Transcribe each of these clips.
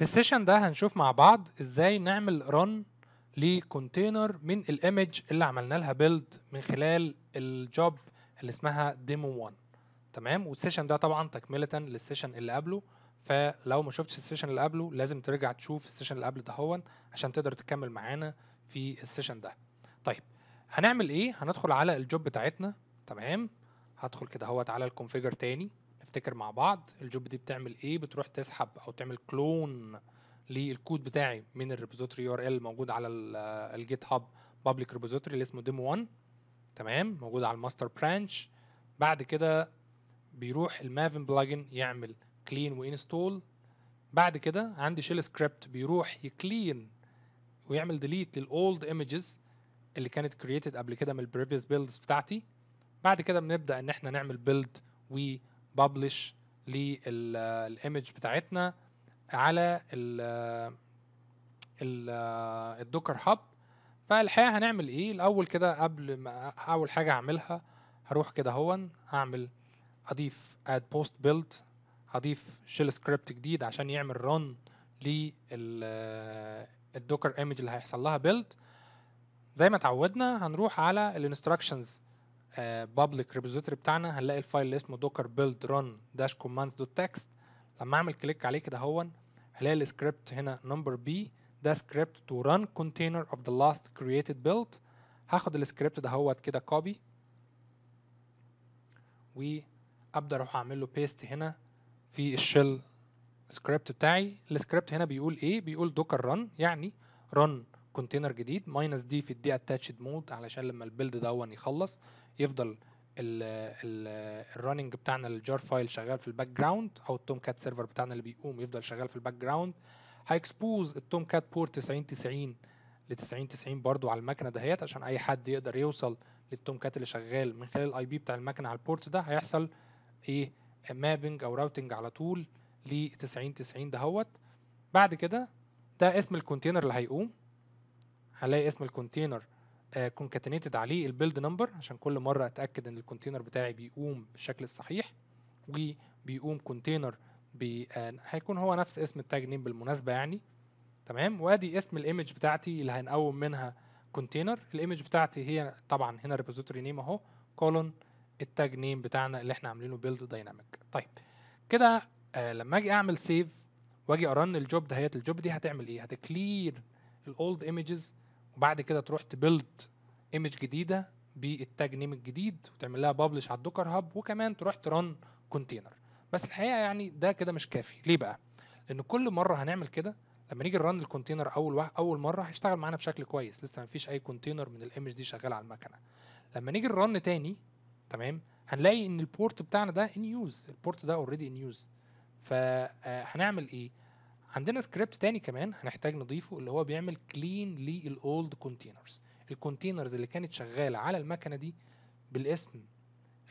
في ال session ده هنشوف مع بعض إزاي نعمل run ل container من ال image اللي عملنا لها build من خلال ال job اللي اسمها demo 1 تمام؟ وال session ده طبعا تكملة لل session اللي قبله. فلو ما شفتش ال session اللي قبله لازم ترجع تشوف ال session اللي قبل ده هون عشان تقدر تكمل معانا في ال session ده. طيب هنعمل إيه؟ هندخل على ال job بتاعتنا. تمام؟ هدخل كده اهوت على ال configure تاني. نفتكر مع بعض ال job دي بتعمل إيه؟ بتروح تسحب أو تعمل clone لل code بتاعي من ال repository URL موجود على ال GitHub public repository اللي اسمه demo 1 تمام؟ موجود على ال master branch. بعد كده بيروح ال Maven plugin يعمل clean و install بعد كده عندي shell script بيروح ي clean ويعمل delete لل old images اللي كانت created قبل كده من ال previous builds بتاعتي. بعد كده بنبدأ إن إحنا نعمل build و publish لل image بتاعتنا على ال ال الـ Docker Hub فالحقيقة هنعمل إيه؟ الأول كده قبل ما أول حاجة هعملها هروح كده هون هعمل اضيف add post build هضيف shell script جديد عشان يعمل run لل Docker image اللي هيحصل لها build زي ما اتعودنا هنروح على ال instructions public repository بتاعنا هنلاقي ال file اللي اسمه docker build run dash commands dot text. لما أعمل click عليه كده هون هلاقي السكريبت هنا number B ده script to run container of the last created build. هاخد السكريبت ده هوت كده copy وابدا أروح اعمل له paste هنا في ال shell script بتاعي. السكريبت هنا بيقول إيه؟ بيقول docker run يعني run container جديد minus d في ال detached mode علشان لما ال build دون يخلص. يفضل ال running بتاعنا لل jar file شغال في ال background أو ال Tomcat server بتاعنا اللي بيقوم يفضل شغال في ال background هي expose ال Tomcat port 90 90 ل 90 90 برضو على المكنة دهيت عشان أي حد يقدر يوصل لل Tomcat اللي شغال من خلال ال IP بتاع المكنة على ال port ده هيحصل إيه؟ mapping أو routing على طول ل 90 90 دهوت. بعد كده ده اسم ال container اللي هيقوم. هلاقي اسم ال container concatenated عليه ال build number عشان كل مرة أتأكد إن ال container بتاعي بيقوم بالشكل الصحيح وبيقوم container بي آه هيكون هو نفس اسم ال tag name بالمناسبة يعني. تمام؟ وأدي اسم ال image بتاعتي اللي هنقوم منها container ال image بتاعتي هي طبعا هنا repository name أهو colon ال tag name بتاعنا اللي إحنا عاملينه build dynamic طيب كده آه لما أجي أعمل save وأجي أ run ال job دهيت ال job دي هتعمل إيه؟ هت clear ال old images وبعد كده تروح ت build image جديدة بال tag name الجديد وتعمل لها publish على ال Docker Hub وكمان تروح ت run container بس الحقيقة يعني ده كده مش كافي. ليه بقى؟ لأن كل مرة هنعمل كده لما نيجي ن run ال container أول واحد أول مرة هيشتغل معانا بشكل كويس. لسه مفيش أي container من ال image دي شغال على المكنة. لما نيجي ن run تاني تمام هنلاقي إن ال port بتاعنا ده in use ال port ده already in use فهنعمل إيه؟ عندنا سكريبت تاني كمان هنحتاج نضيفه اللي هو بيعمل clean لل old containers ال containers اللي كانت شغالة على المكنة دي بالاسم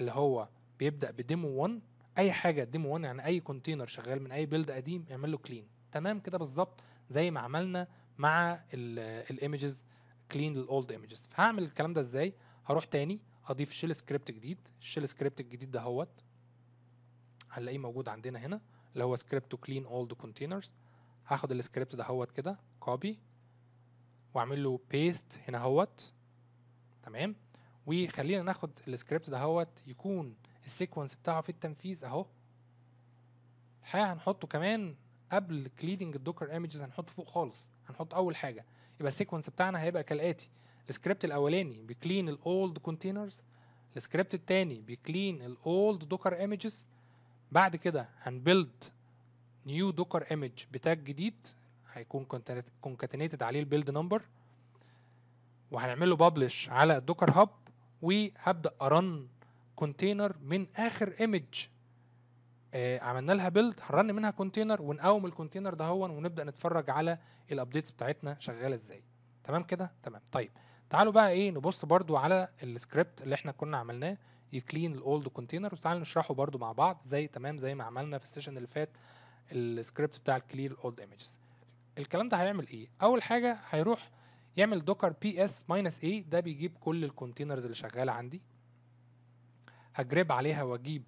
اللي هو بيبدأ ب demo 1 أي حاجة demo 1 يعني أي container شغال من أي build قديم اعمل له clean تمام كده بالظبط زي ما عملنا مع ال images clean لل old images فهعمل الكلام ده إزاي؟ هروح تاني أضيف shell script جديد. ال shell script الجديد ده هوت هنلاقيه موجود عندنا هنا اللي هو script clean old containers هاخد السكريبت ده هوت كده copy واعمل له paste هنا هوت تمام؟ وخلينا ناخد السكريبت ده هوت يكون ال sequence بتاعه في التنفيذ اهو. الحقيقة هنحطه كمان قبل cleaning ال Docker images هنحطه فوق خالص هنحط أول حاجة. يبقى ال sequence بتاعنا هيبقى كالآتي. السكريبت الأولاني بي clean ال old containers السكريبت التاني بي clean ال old Docker images بعد كده هن build new Docker image ب tag جديد هيكون concatenated عليه ال build number وهنعمل له publish على ال Docker Hub وهبدأ ا run container من آخر image آه عملنا لها build هن run منها container ونقوم ال container ده هون ونبدأ نتفرج على ال updates بتاعتنا شغالة إزاي. تمام كده؟ تمام. طيب تعالوا بقى إيه نبص برضو على السكريبت اللي إحنا كنا عملناه. ي clean ال old container وتعالوا نشرحه برضو مع بعض زي تمام زي ما عملنا في ال session اللي فات السكريبت بتاع ال clear old images الكلام ده هيعمل إيه؟ أول حاجة هيروح يعمل docker ps minus a ده بيجيب كل ال containers اللي شغالة عندي. ه grep عليها وأجيب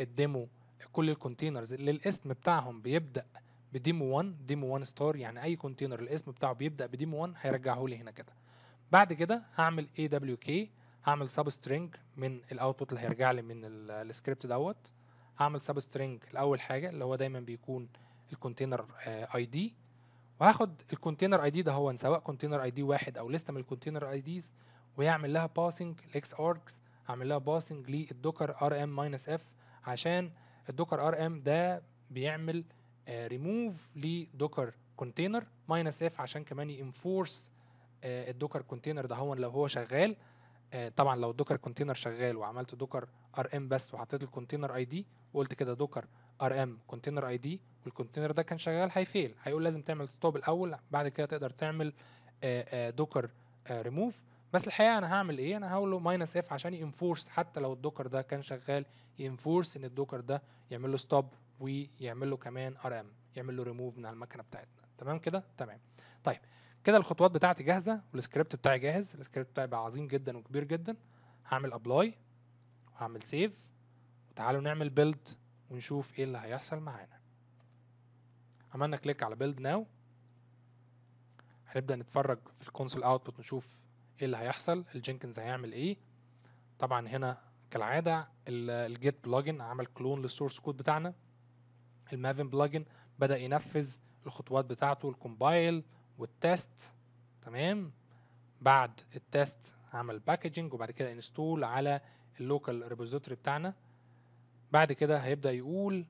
ال demo كل ال containers اللي الاسم بتاعهم بيبدأ ب demo 1 demo 1 star يعني أي container الاسم بتاعه بيبدأ ب demo 1 هيرجعه لي هنا كده. بعد كده هعمل اي دبليو كي هعمل substring من ال output اللي هيرجع لي من ال- السكريبت دوت. هعمل substring الأول حاجة اللي هو دايما بيكون ال container ID وهاخد ال container ID ده هو سواء container ID واحد أو list من ال container IDs ويعمل لها passing ال xargs هعمل لها passing لل docker rm minus f عشان ال docker rm ده بيعمل ريموف لدوكر كونتينر ماينس اف عشان كمان ي enforce ال docker container ده هو لو هو شغال. آه، طبعا لو ال docker container شغال وعملت docker rm بس وحطيت ال container ID وقلت كده docker rm container ID وال container ده كان شغال هي fail هيقول لازم تعمل stop الأول بعد كده تقدر تعمل دوكر ريموف بس الحقيقة أنا هعمل إيه؟ أنا هقول له minus f عشان ي enforce حتى لو ال docker ده كان شغال ي enforce إن ال docker ده يعمل له stop ويعمل له كمان rm يعمل له ريموف من على المكنة بتاعتنا. تمام كده؟ تمام. طيب كده الخطوات بتاعتي جاهزة والسكريبت بتاعي جاهز السكريبت بتاعي بقى عظيم جدا وكبير جدا. هعمل apply وهعمل save وتعالوا نعمل build ونشوف إيه اللي هيحصل معانا. عملنا click على build now هنبدأ نتفرج في ال console output نشوف إيه اللي هيحصل ال Jenkins هيعمل إيه. طبعا هنا كالعادة ال Git plugin عمل clone لل source code بتاعنا. ال Maven plugin بدأ ينفذ الخطوات بتاعته ال compile وال test تمام؟ بعد ال test عمل packaging وبعد كده install على ال local repository بتاعنا. بعد كده هيبدأ يقول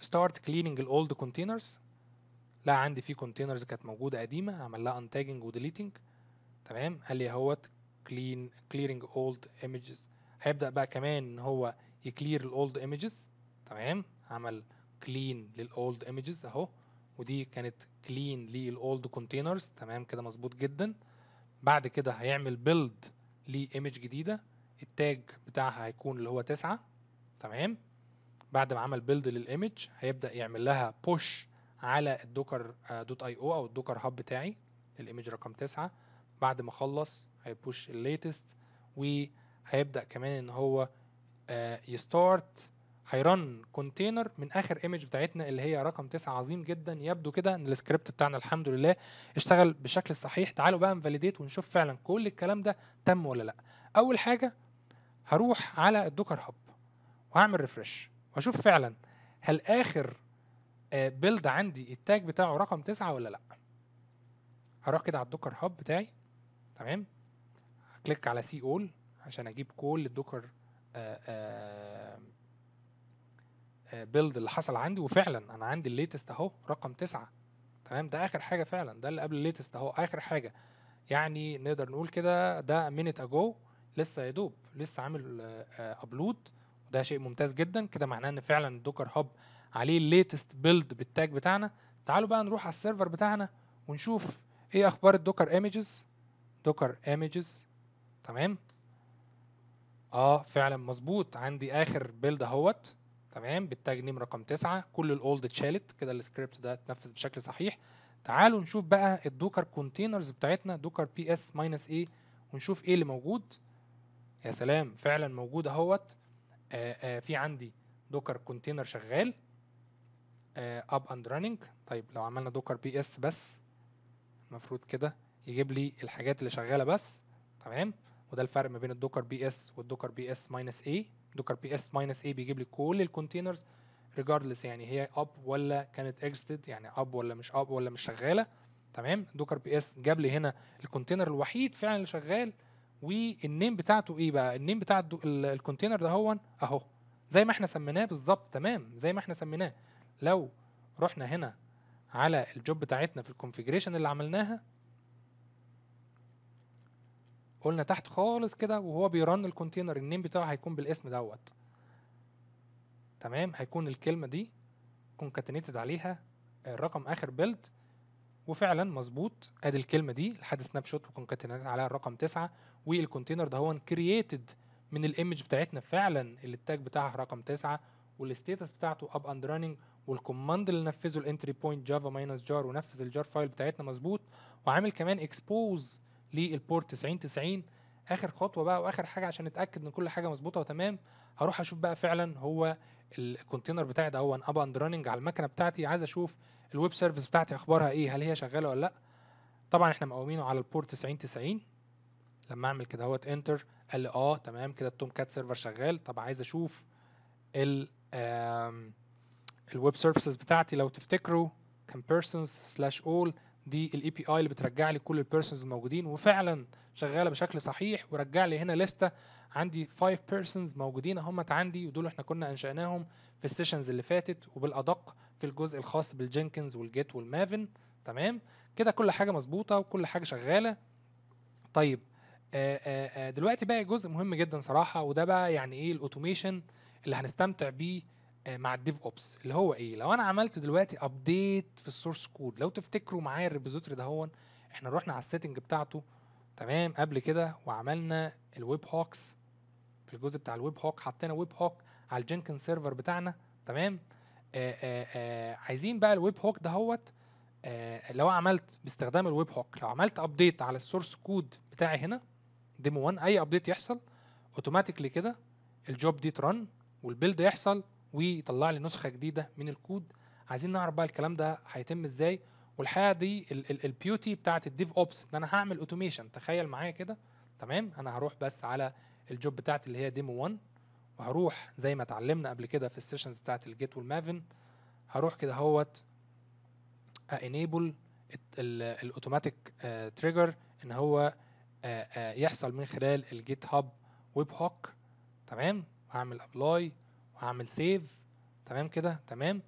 start cleaning ال old containers لا عندي في containers كانت موجودة قديمة عمل لها untagging و deleting. تمام؟ قال لي اهوت clean clearing old images هيبدأ بقى كمان إن هو ي clear ال old images تمام؟ عمل clean لل old images اهو. ودي كانت clean لل old containers تمام؟ كده مظبوط جدا. بعد كده هيعمل build ل image جديدة. ال tag بتاعها هيكون اللي هو تسعة تمام؟ بعد ما عمل build لل image هيبدأ يعمل لها push على ال docker dot io أو ال Docker Hub بتاعي ال image رقم تسعة. بعد ما خلص هي push ال latest وهيبدأ كمان إن هو ي start هي run container من آخر image بتاعتنا اللي هي رقم تسعة. عظيم جدا يبدو كده إن السكريبت بتاعنا الحمد لله اشتغل بشكل صحيح. تعالوا بقى ن validate ونشوف فعلا كل الكلام ده تم ولا لأ. أول حاجة هروح على ال Docker Hub وهعمل refresh وأشوف فعلا هل آخر build عندي ال tag بتاعه رقم تسعة ولا لأ. هروح كده على ال Docker Hub بتاعي تمام؟ ه click على see all عشان أجيب كل ال docker build اللي حصل عندي. وفعلا أنا عندي ال latest أهو رقم تسعة تمام؟ ده آخر حاجة فعلا ده اللي قبل ال latest أهو. آخر حاجة يعني نقدر نقول كده ده minute ago لسه يا دوب لسه عامل upload وده شيء ممتاز جدا. كده معناه إن فعلا ال Docker Hub عليه ال latest build بال tag بتاعنا. تعالوا بقى نروح على ال server بتاعنا ونشوف إيه أخبار ال docker images docker images تمام؟ آه فعلا مظبوط. عندي آخر build أهوت. تمام؟ بال tag name رقم تسعة. كل ال old اتشالت كده السكريبت ده اتنفذ بشكل صحيح. تعالوا نشوف بقى ال docker containers بتاعتنا. docker ps minus a ونشوف إيه اللي موجود. يا سلام فعلا موجود أهوت. في عندي docker container شغال. up and running طيب لو عملنا docker ps بس المفروض كده يجيب لي الحاجات اللي شغالة بس. تمام؟ وده الفرق ما بين ال docker ps وال docker ps minus a docker ps minus a بيجيب لي كل ال containers regardless يعني هي up ولا كانت exited يعني up ولا مش up ولا مش شغالة. تمام؟ docker ps جاب لي هنا ال container الوحيد فعلا اللي شغال. وال name بتاعته إيه بقى؟ ال name بتاع ال container ده هو أهو. زي ما إحنا سميناه بالظبط تمام. زي ما إحنا سميناه. لو رحنا هنا على ال job بتاعتنا في ال configuration اللي عملناها قلنا تحت خالص كده وهو بي run ال container ال name بتاعه هيكون بالاسم دوت. تمام؟ هيكون الكلمة دي concatenated عليها الرقم آخر build وفعلا مظبوط. آدي الكلمة دي لحد snapshot و concatenated عليها الرقم تسعة. وال container ده هو created من ال image بتاعتنا فعلا. اللي ال tag بتاعها رقم تسعة. وال status بتاعته up and running وال command اللي نفذه ال entry point java minus jar ونفذ ال jar file بتاعتنا مظبوط. وعامل كمان expose لل port 9090 آخر خطوة بقى وآخر حاجة عشان نتأكد إن كل حاجة مظبوطة وتمام. هروح أشوف بقى فعلا هو ال container بتاعي ده هو up and running على المكنة بتاعتي. عايز أشوف ال web service بتاعتي أخبارها إيه؟ هل هي شغالة ولا لأ؟ طبعا إحنا مقومينه على ال port 9090 لما أعمل كده أهوت enter قال لي آه تمام كده ال Tomcat server شغال. طب عايز أشوف ال ال web services بتاعتي. لو تفتكروا كان persons slash all دي ال API اللي بترجع لي كل ال persons الموجودين. وفعلا شغالة بشكل صحيح ورجع لي هنا لستة. عندي 5 persons موجودين هم عندي ودول إحنا كنا أنشأناهم في ال sessions اللي فاتت. وبالأدق في الجزء الخاص بال Jenkins وال Git وال Maven تمام؟ كده كل حاجة مظبوطة وكل حاجة شغالة. طيب آآ آآ دلوقتي بقى جزء مهم جدا صراحة وده بقى يعني إيه ال automation اللي هنستمتع بيه مع ال DevOps. اللي هو إيه؟ لو أنا عملت دلوقتي update في ال source code لو تفتكروا معايا ال repository ده هون إحنا رحنا على ال setting بتاعته تمام؟ قبل كده وعملنا ال webhooks في الجزء بتاع ال webhook حطينا webhook على ال Jenkins server بتاعنا تمام؟ عايزين بقى ال webhook دهوت لو عملت باستخدام ال webhook لو عملت update على ال source code بتاعي هنا demo 1 أي update يحصل automatically كده ال job دي ت run وال build يحصل ويطلع لي نسخة جديدة من الكود عايزين نعرف بقى الكلام ده هيتم إزاي؟ والحقيقة دي ال beauty بتاعت ال DevOps إن أنا هعمل automation تخيل معايا كده تمام؟ أنا هروح بس على ال job بتاعتي اللي هي demo 1 وهروح زي ما اتعلمنا قبل كده في ال sessions بتاعت ال Git وال Maven هروح كده اهوت enable ال automatic trigger إن هو يحصل من خلال ال GitHub webhook تمام؟ هعمل apply وهعمل save تمام كده؟ تمام؟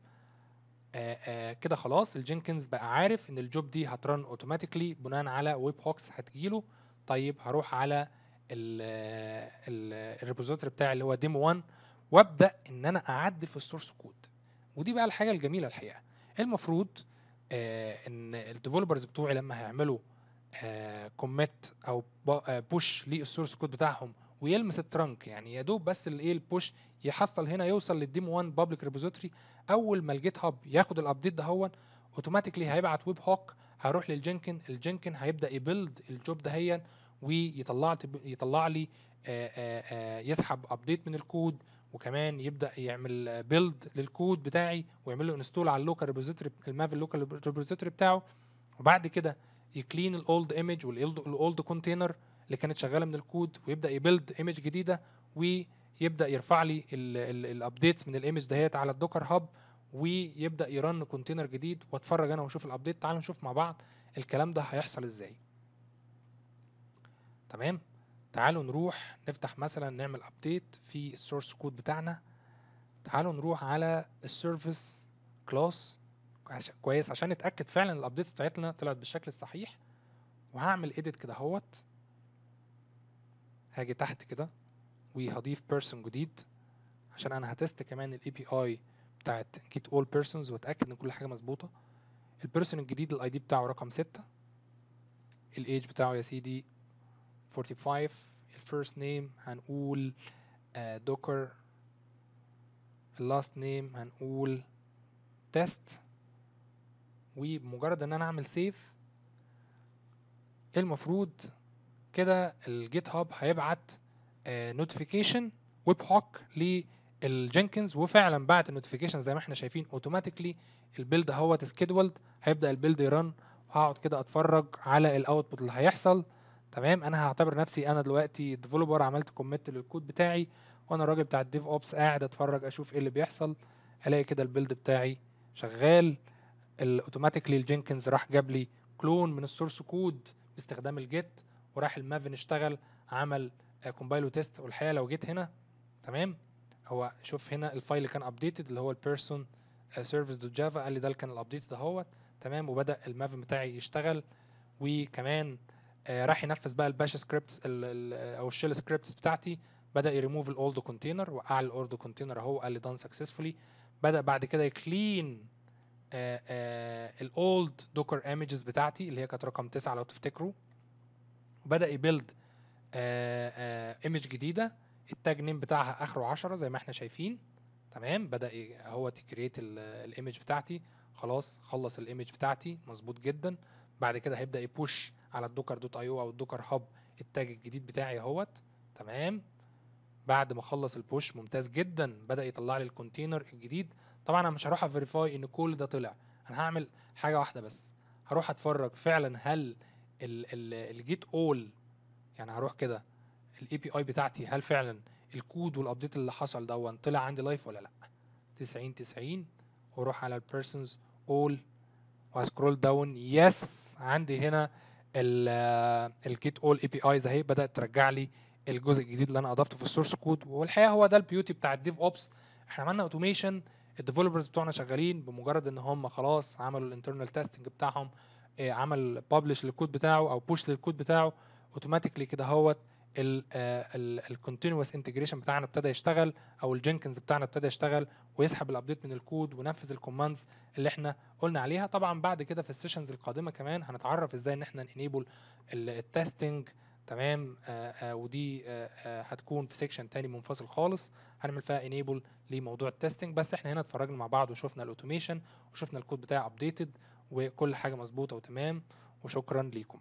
كده خلاص. ال Jenkins بقى عارف إن ال job دي هت run automatically بناء على webhooks هتجيله. طيب هروح على ال repository بتاعي اللي هو demo 1 وابدأ إن أنا أعدل في ال source code. ودي بقى الحاجة الجميلة الحقيقة. المفروض إن ال developers بتوعي لما هيعملوا commit أو push لل source code بتاعهم ويلمس ال trunk يعني يا دوب بس الايه ال push يحصل هنا يوصل لل demo 1 public repository أول ما ال GitHub ياخد ال update ده automatically هيبعت webhook هروح لل Jenkins ال Jenkins هيبدأ ي build ال job دهيا ويطلع يطلع لي يسحب update من الكود وكمان يبدأ يعمل build لل code بتاعي ويعمل له install على ال local repository ال Maven ال local repository بتاعه. وبعد كده ي clean ال old image وال old container اللي كانت شغالة من الكود ويبدأ ي build image جديدة ويبدأ يرفع لي ال updates من ال image دهيت على ال Docker Hub ويبدأ ي run container جديد وأتفرج أنا وأشوف ال update تعالوا نشوف مع بعض الكلام ده هيحصل إزاي. تمام؟ تعالوا نروح نفتح مثلا نعمل update في ال source code بتاعنا. تعالوا نروح على ال service class. كويس عشان نتأكد فعلا ال updates بتاعتنا طلعت بالشكل الصحيح. وهعمل edit كده أهوت. هاجي تحت كده. وهضيف person جديد. عشان أنا ه test كمان ال API بتاعت get all persons وأتأكد إن كل حاجة مظبوطة. ال person الجديد ال ID بتاعه رقم ستة. الايج بتاعه يا سيدي 45 ال first name هنقول Docker ال last name هنقول test وبمجرد إن أنا أعمل save المفروض كده ال GitHub هيبعت notification webhook لل Jenkins وفعلا بعت ال notification زي ما إحنا شايفين automatically ال build اهوت scheduled هيبدأ ال build ي run. وهقعد كده أتفرج على ال output اللي هيحصل. تمام؟ أنا هعتبر نفسي أنا دلوقتي developer عملت commit لل code بتاعي وأنا الراجل بتاع ال DevOps قاعد أتفرج أشوف إيه اللي بيحصل ألاقي كده ال build بتاعي شغال. ال automatically ال Jenkins راح جاب لي clone من ال source code باستخدام ال Git وراح ال Maven اشتغل عمل compile و test والحقيقة لو جيت هنا تمام؟ هو شوف هنا ال file اللي كان updated اللي هو ال person service dot java قال لي ده اللي كان ال update دهوت تمام؟ وبدأ ال Maven بتاعي يشتغل. وكمان آه راح ينفذ بقى ال bash scripts أو ال shell scripts بتاعتي. بدأ يريموف ال old container وقع الاولد كونتينر أهو قال لي done successfully بدأ بعد كده ي clean ال old Docker images بتاعتي اللي هي كانت رقم 9 لو تفتكروا. وبدا ي build image جديدة. ال tag name بتاعها آخره 10 زي ما إحنا شايفين. تمام؟ بدأ هو ت create ال image بتاعتي. خلاص خلص ال image بتاعتي. مظبوط جدا. بعد كده هيبدأ ي push على ال docker dot io أو ال Docker Hub ال tag الجديد بتاعي أهوت. تمام؟ بعد ما اخلص ال push ممتاز جدا. بدأ يطلع لي ال container الجديد. طبعا أنا مش هروح ا verify إن كل ده طلع. أنا هعمل حاجة واحدة بس. هروح أتفرج فعلا هل ال get all يعني هروح كده ال API بتاعتي هل فعلا ال code وال update اللي حصل دون طلع عندي live ولا لأ؟ 90 90 وأروح على ال persons all وه scroll down. Yes عندي هنا ال get all APIs اهي بدأت ترجع لي الجزء الجديد اللي أنا أضفته في ال source code. والحقيقة هو ده ال beauty بتاع ال DevOps. إحنا عملنا automation ال developers بتوعنا شغالين بمجرد إن هم خلاص عملوا ال internal testing بتاعهم عمل publish لل code بتاعه أو push لل code بتاعه automatically كده هوت. ال continuous integration بتاعنا ابتدى يشتغل أو ال Jenkins بتاعنا ابتدى يشتغل ويسحب ال update من الكود ونفذ ال commands اللي إحنا قلنا عليها. طبعا بعد كده في ال sessions القادمة كمان هنتعرف إزاي إن إحنا enable ال testing تمام؟ آآ آآ ودي آآ هتكون في section تاني منفصل خالص. هنعمل فيها enable لموضوع ال testing بس إحنا هنا اتفرجنا مع بعض وشفنا ال automation وشفنا الكود بتاعي updated وكل حاجة مظبوطة وتمام. وشكرا ليكم.